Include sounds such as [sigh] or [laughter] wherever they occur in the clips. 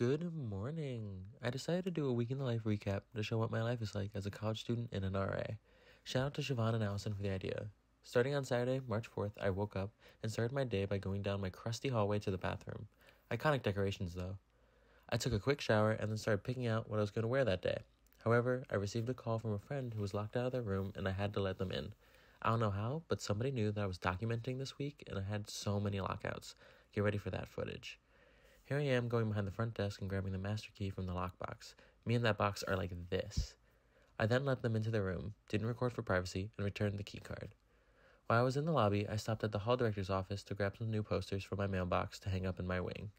Good morning. I decided to do a week in the life recap to show what my life is like as a college student in an RA. Shout out to Siobhan and Allison for the idea. Starting on Saturday, March 4th, I woke up and started my day by going down my crusty hallway to the bathroom. Iconic decorations, though. I took a quick shower and then started picking out what I was going to wear that day. However, I received a call from a friend who was locked out of their room and I had to let them in. I don't know how, but somebody knew that I was documenting this week and I had so many lockouts. Get ready for that footage. Here I am going behind the front desk and grabbing the master key from the lockbox. Me and that box are like this. I then let them into the room, didn't record for privacy, and returned the key card. While I was in the lobby, I stopped at the hall director's office to grab some new posters for my mailbox to hang up in my wing.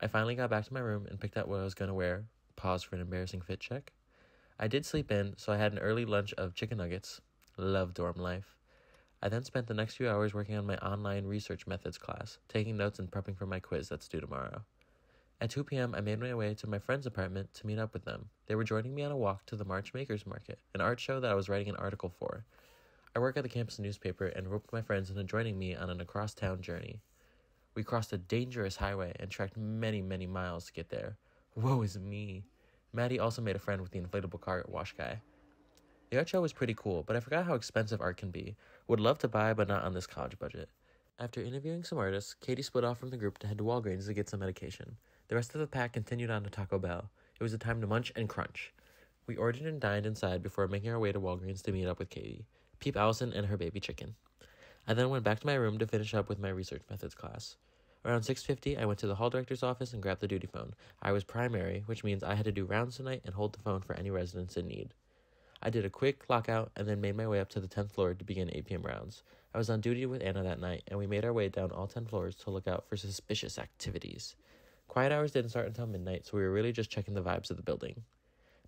I finally got back to my room and picked out what I was going to wear. Pause for an embarrassing fit check. I did sleep in, so I had an early lunch of chicken nuggets. Love dorm life. I then spent the next few hours working on my online research methods class, taking notes and prepping for my quiz that's due tomorrow. At 2 p.m., I made my way to my friend's apartment to meet up with them. They were joining me on a walk to the March Makers Market, an art show that I was writing an article for. I work at the campus newspaper and roped my friends into joining me on an across town journey. We crossed a dangerous highway and trekked many, many miles to get there. Woe is me. Maddie also made a friend with the inflatable car wash guy. The art show was pretty cool, but I forgot how expensive art can be. Would love to buy, but not on this college budget. After interviewing some artists, Katie split off from the group to head to Walgreens to get some medication. The rest of the pack continued on to Taco Bell. It was a time to munch and crunch. We ordered and dined inside before making our way to Walgreens to meet up with Katie, Peep Allison, and her baby chicken. I then went back to my room to finish up with my research methods class. Around 6:50, I went to the hall director's office and grabbed the duty phone. I was primary, which means I had to do rounds tonight and hold the phone for any residents in need. I did a quick lockout and then made my way up to the 10th floor to begin 8 p.m. rounds. I was on duty with Anna that night, and we made our way down all 10 floors to look out for suspicious activities. Quiet hours didn't start until midnight, so we were really just checking the vibes of the building.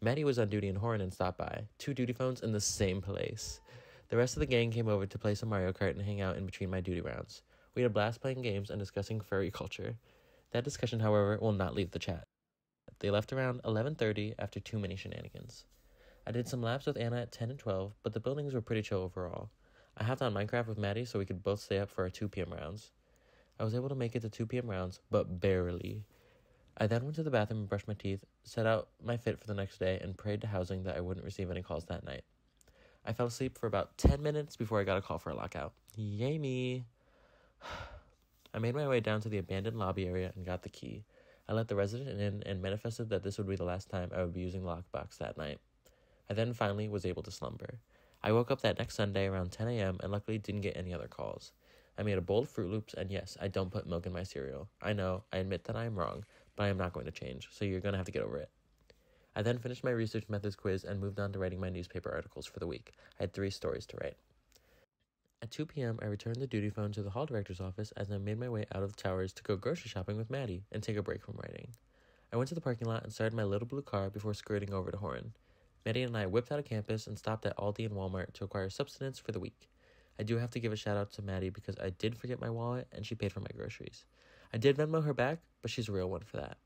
Maddie was on duty in Horan and stopped by. Two duty phones in the same place. The rest of the gang came over to play some Mario Kart and hang out in between my duty rounds. We had a blast playing games and discussing furry culture. That discussion, however, will not leave the chat. They left around 11:30 after too many shenanigans. I did some laps with Anna at 10 and 12, but the buildings were pretty chill overall. I hopped on Minecraft with Maddie so we could both stay up for our 2 p.m. rounds. I was able to make it to 2 p.m. rounds, but barely. I then went to the bathroom and brushed my teeth, set out my fit for the next day, and prayed to housing that I wouldn't receive any calls that night. I fell asleep for about 10 minutes before I got a call for a lockout. Yay me! [sighs] I made my way down to the abandoned lobby area and got the key. I let the resident in and manifested that this would be the last time I would be using lockbox that night. I then finally was able to slumber. I woke up that next Sunday around 10 a.m. and luckily didn't get any other calls. I made a bowl of Froot Loops, and yes, I don't put milk in my cereal. I know, I admit that I am wrong, but I am not going to change, so you're going to have to get over it. I then finished my research methods quiz and moved on to writing my newspaper articles for the week. I had three stories to write. At 2 p.m., I returned the duty phone to the hall director's office as I made my way out of the towers to go grocery shopping with Maddie and take a break from writing. I went to the parking lot and started my little blue car before skirting over to Horan. Maddie and I whipped out of campus and stopped at Aldi and Walmart to acquire substance for the week. I do have to give a shout out to Maddie because I did forget my wallet and she paid for my groceries. I did Venmo her back, but she's a real one for that.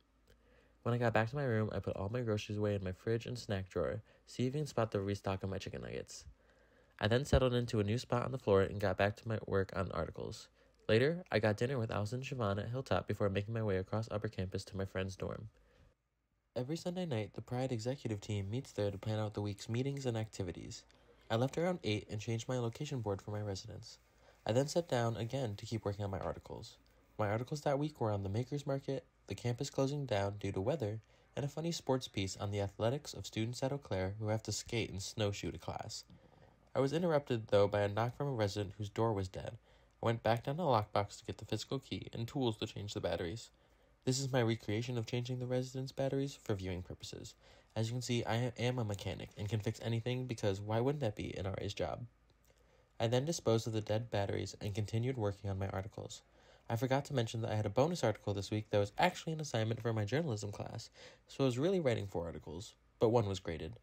When I got back to my room, I put all my groceries away in my fridge and snack drawer, see if you can spot the restock of my chicken nuggets. I then settled into a new spot on the floor and got back to my work on articles. Later, I got dinner with Allison and Siobhan at Hilltop before making my way across upper campus to my friend's dorm. Every Sunday night, the Pride executive team meets there to plan out the week's meetings and activities. I left around 8 and changed my location board for my residence. I then sat down again to keep working on my articles. My articles that week were on the Makers Market, the campus closing down due to weather, and a funny sports piece on the athletics of students at Eau Claire who have to skate and snowshoe to class. I was interrupted, though, by a knock from a resident whose door was dead. I went back down to the lockbox to get the physical key and tools to change the batteries. This is my recreation of changing the residence batteries for viewing purposes. As you can see, I am a mechanic and can fix anything because why wouldn't that be an RA's job? I then disposed of the dead batteries and continued working on my articles. I forgot to mention that I had a bonus article this week that was actually an assignment for my journalism class, so I was really writing four articles, but one was graded.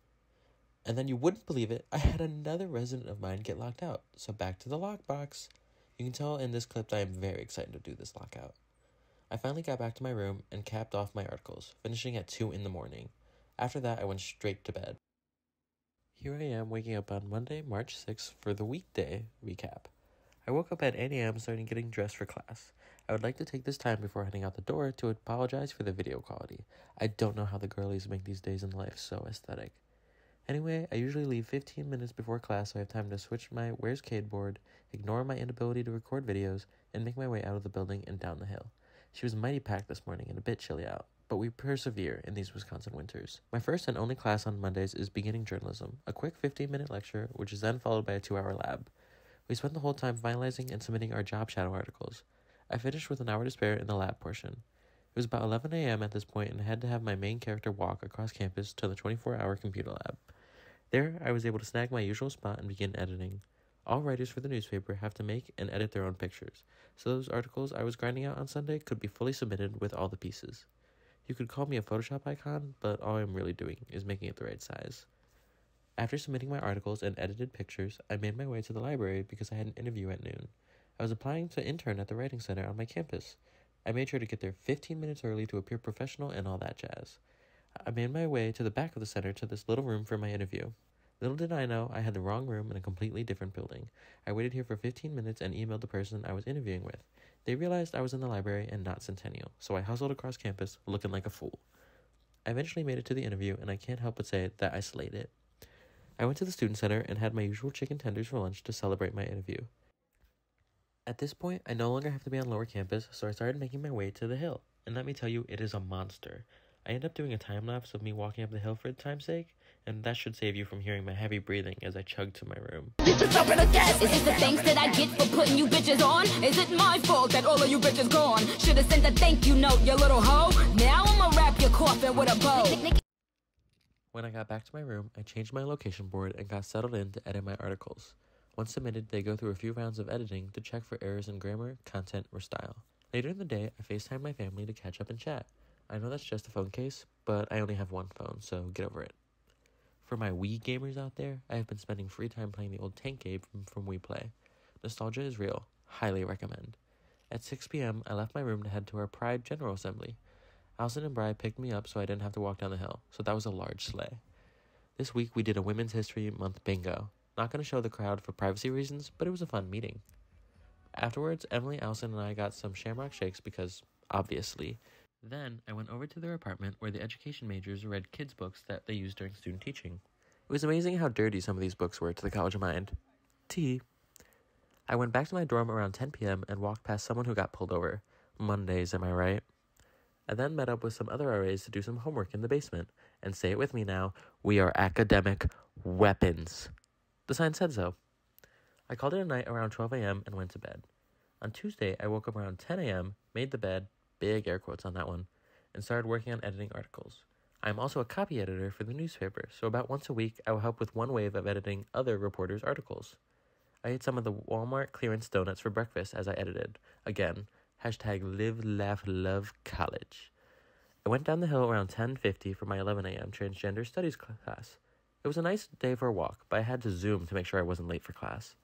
And then you wouldn't believe it, I had another resident of mine get locked out, so back to the lockbox. You can tell in this clip that I am very excited to do this lockout. I finally got back to my room and capped off my articles, finishing at 2 in the morning. After that, I went straight to bed. Here I am waking up on Monday, March 6th for the weekday recap. I woke up at 8 a.m. starting getting dressed for class. I would like to take this time before heading out the door to apologize for the video quality. I don't know how the girlies make these days in life so aesthetic. Anyway, I usually leave 15 minutes before class so I have time to switch my Where's Cade board, ignore my inability to record videos, and make my way out of the building and down the hill. She was mighty packed this morning and a bit chilly out, but we persevere in these Wisconsin winters. My first and only class on Mondays is beginning journalism, a quick 15 minute lecture, which is then followed by a two hour lab. We spent the whole time finalizing and submitting our job shadow articles. I finished with an hour to spare in the lab portion. It was about 11 a.m. at this point and I had to have my main character walk across campus to the 24 hour computer lab. There, I was able to snag my usual spot and begin editing. All writers for the newspaper have to make and edit their own pictures, so those articles I was grinding out on Sunday could be fully submitted with all the pieces. You could call me a Photoshop icon, but all I'm really doing is making it the right size. After submitting my articles and edited pictures, I made my way to the library because I had an interview at noon. I was applying to intern at the Writing Center on my campus. I made sure to get there 15 minutes early to appear professional and all that jazz. I made my way to the back of the center to this little room for my interview. Little did I know I had the wrong room in a completely different building. I waited here for 15 minutes and emailed the person I was interviewing with. They realized I was in the library and not Centennial, so I hustled across campus looking like a fool. I eventually made it to the interview, and I can't help but say that I slayed it. I went to the student center and had my usual chicken tenders for lunch to celebrate my interview. At this point, I no longer have to be on lower campus, so I started making my way to the hill. And let me tell you, it is a monster. I end up doing a time lapse of me walking up the hill for time's sake, and that should save you from hearing my heavy breathing as I chug to my room. Is it the thanks that I get for putting you bitches on? Is it my fault that all of you bitches gone? Should've sent a thank you note, you little hoe. Now I'ma wrap your coffin with a bow. When I got back to my room, I changed my location board and got settled in to edit my articles. Once submitted, they go through a few rounds of editing to check for errors in grammar, content, or style. Later in the day, I FaceTime my family to catch up and chat. I know that's just a phone case, but I only have one phone, so get over it. For my Wii gamers out there, I have been spending free time playing the old tank game from, from Wii Play. Nostalgia is real. Highly recommend. At 6 p.m., I left my room to head to our Pride General Assembly. Allison and Bri picked me up so I didn't have to walk down the hill, so that was a large sleigh. This week we did a Women's History Month bingo. Not going to show the crowd for privacy reasons, but it was a fun meeting. Afterwards, Emily, Allison, and I got some shamrock shakes because, obviously. Then I went over to their apartment where the education majors read kids' books that they used during student teaching. It was amazing how dirty some of these books were to the college mind. T. I went back to my dorm around 10 p.m. and walked past someone who got pulled over. Mondays, am I right? I then met up with some other RAs to do some homework in the basement. And say it with me now we are academic weapons. The sign said so. I called it a night around 12 a.m. and went to bed. On Tuesday, I woke up around 10 a.m., made the bed, big air quotes on that one, and started working on editing articles. I am also a copy editor for the newspaper, so about once a week I will help with one wave of editing other reporters' articles. I ate some of the Walmart clearance donuts for breakfast as I edited. Again, hashtag live, laugh, love college. I went down the hill around 10.50 for my 11 a.m. transgender studies class. It was a nice day for a walk, but I had to zoom to make sure I wasn't late for class.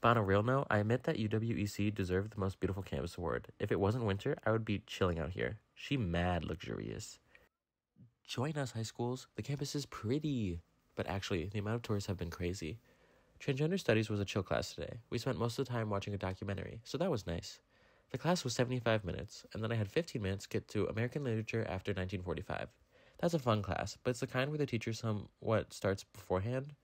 But on a real note, I admit that UWEC deserved the most beautiful campus award. If it wasn't winter, I would be chilling out here. She mad luxurious. Join us, high schools. The campus is pretty. But actually, the amount of tourists have been crazy. Transgender studies was a chill class today. We spent most of the time watching a documentary, so that was nice. The class was 75 minutes, and then I had 15 minutes to get to American literature after 1945. That's a fun class, but it's the kind where the teacher somewhat starts beforehand.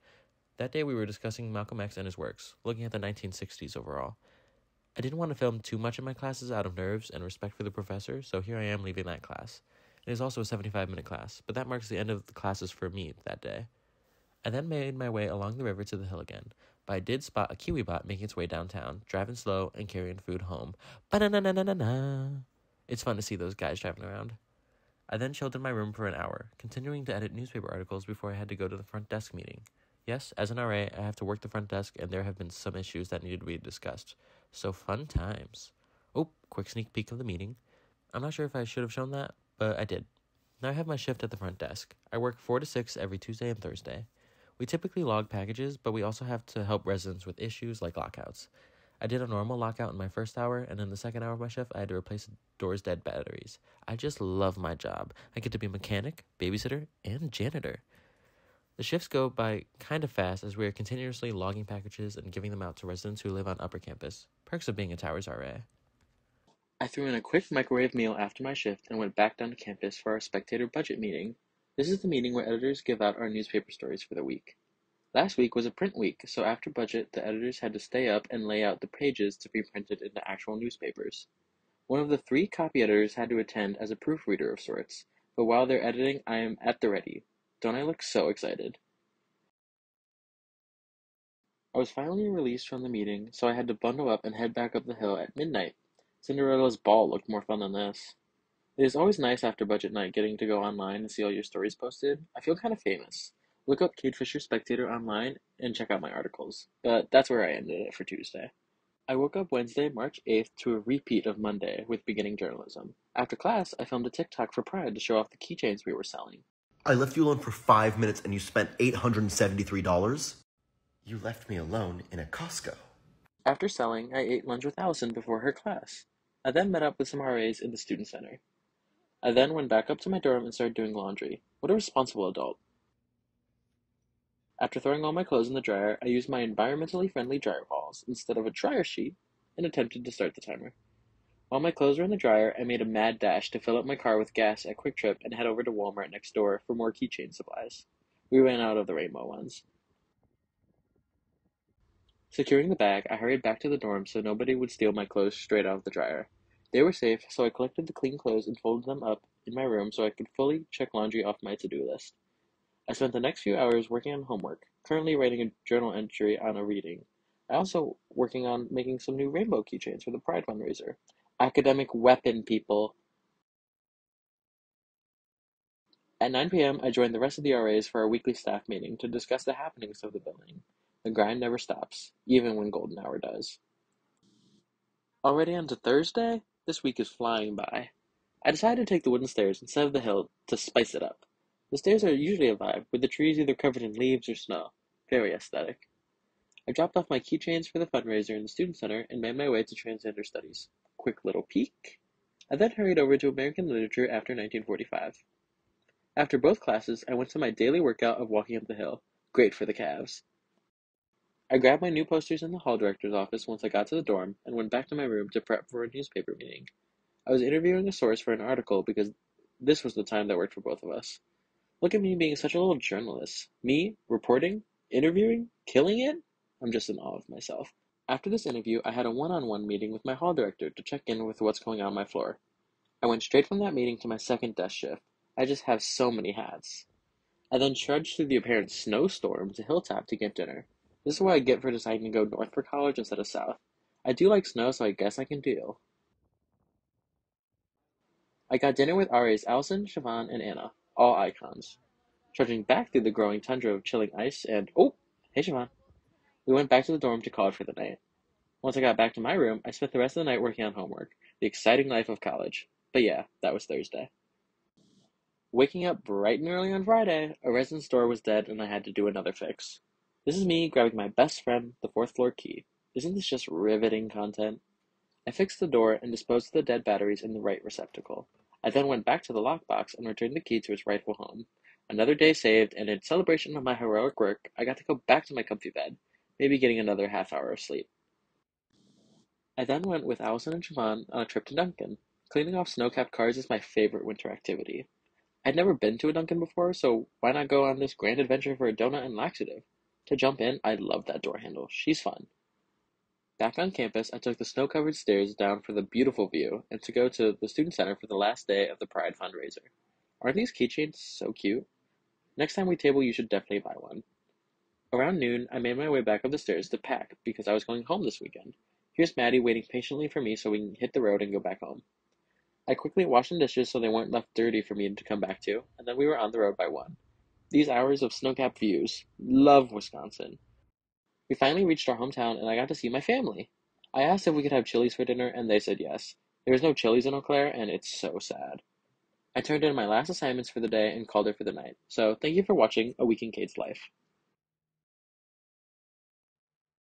That day we were discussing Malcolm X and his works, looking at the 1960s overall. I didn't want to film too much in my classes out of nerves and respect for the professor, so here I am leaving that class. It is also a 75 minute class, but that marks the end of the classes for me that day. I then made my way along the river to the hill again, but I did spot a Kiwibot making its way downtown, driving slow and carrying food home. Ba-na-na-na-na-na. It's fun to see those guys driving around. I then chilled in my room for an hour, continuing to edit newspaper articles before I had to go to the front desk meeting. Yes, as an RA, I have to work the front desk, and there have been some issues that needed to be discussed. So fun times. Oh, quick sneak peek of the meeting. I'm not sure if I should have shown that, but I did. Now I have my shift at the front desk. I work 4 to 6 every Tuesday and Thursday. We typically log packages, but we also have to help residents with issues like lockouts. I did a normal lockout in my first hour, and in the second hour of my shift, I had to replace door's dead batteries. I just love my job. I get to be a mechanic, babysitter, and janitor. The shifts go by kind of fast as we are continuously logging packages and giving them out to residents who live on upper campus. Perks of being a Towers RA. I threw in a quick microwave meal after my shift and went back down to campus for our spectator budget meeting. This is the meeting where editors give out our newspaper stories for the week. Last week was a print week, so after budget, the editors had to stay up and lay out the pages to be printed into actual newspapers. One of the three copy editors had to attend as a proofreader of sorts, but while they're editing, I am at the ready. Don't I look so excited? I was finally released from the meeting, so I had to bundle up and head back up the hill at midnight. Cinderella's ball looked more fun than this. It is always nice after budget night getting to go online and see all your stories posted. I feel kind of famous. Look up Cade Fisher Spectator online and check out my articles. But that's where I ended it for Tuesday. I woke up Wednesday, March 8th to a repeat of Monday with beginning journalism. After class, I filmed a TikTok for Pride to show off the keychains we were selling. I left you alone for five minutes and you spent $873? You left me alone in a Costco. After selling, I ate lunch with Allison before her class. I then met up with some RAs in the student center. I then went back up to my dorm and started doing laundry. What a responsible adult. After throwing all my clothes in the dryer, I used my environmentally friendly dryer balls instead of a dryer sheet and attempted to start the timer. While my clothes were in the dryer, I made a mad dash to fill up my car with gas at Kwik Trip and head over to Walmart next door for more keychain supplies. We ran out of the rainbow ones. Securing the bag, I hurried back to the dorm so nobody would steal my clothes straight out of the dryer. They were safe, so I collected the clean clothes and folded them up in my room so I could fully check laundry off my to do list. I spent the next few hours working on homework, currently writing a journal entry on a reading. I also working on making some new rainbow keychains for the Pride fundraiser. Academic weapon, people. At 9 p.m., I joined the rest of the RAs for our weekly staff meeting to discuss the happenings of the building. The grind never stops, even when golden hour does. Already on to Thursday? This week is flying by. I decided to take the wooden stairs instead of the hill to spice it up. The stairs are usually a vibe, with the trees either covered in leaves or snow. Very aesthetic. I dropped off my keychains for the fundraiser in the student center and made my way to transgender studies. Quick little peek. I then hurried over to American literature after 1945. After both classes, I went to my daily workout of walking up the hill. Great for the calves. I grabbed my new posters in the hall director's office once I got to the dorm and went back to my room to prep for a newspaper meeting. I was interviewing a source for an article because this was the time that worked for both of us. Look at me being such a little journalist. Me, reporting, interviewing, killing it? I'm just in awe of myself. After this interview, I had a one on one meeting with my hall director to check in with what's going on on my floor. I went straight from that meeting to my second desk shift. I just have so many hats. I then trudged through the apparent snowstorm to Hilltop to get dinner. This is what I get for deciding to go north for college instead of south. I do like snow, so I guess I can deal. I got dinner with RAs Allison, Siobhan, and Anna, all icons. Trudging back through the growing tundra of chilling ice, and oh, hey Siobhan. We went back to the dorm to college for the night. Once I got back to my room, I spent the rest of the night working on homework. The exciting life of college. But yeah, that was Thursday. Waking up bright and early on Friday, a resin store was dead and I had to do another fix. This is me grabbing my best friend, the fourth floor key. Isn't this just riveting content? I fixed the door and disposed of the dead batteries in the right receptacle. I then went back to the lockbox and returned the key to its rightful home. Another day saved, and in celebration of my heroic work, I got to go back to my comfy bed, maybe getting another half hour of sleep. I then went with Allison and Siobhan on a trip to Dunkin. Cleaning off snow-capped cars is my favorite winter activity. I'd never been to a Dunkin before, so why not go on this grand adventure for a donut and laxative? To jump in, I love that door handle. She's fun. Back on campus, I took the snow-covered stairs down for the beautiful view and to go to the student center for the last day of the Pride fundraiser. Aren't these keychains so cute? Next time we table, you should definitely buy one. Around noon, I made my way back up the stairs to pack because I was going home this weekend. Here's Maddie waiting patiently for me so we can hit the road and go back home. I quickly washed the dishes so they weren't left dirty for me to come back to, and then we were on the road by one. These hours of snow-capped views. Love Wisconsin. We finally reached our hometown and I got to see my family. I asked if we could have Chili's for dinner and they said yes. There is no Chili's in Eau Claire and it's so sad. I turned in my last assignments for the day and called it for the night. So thank you for watching A Week in Cade's Life.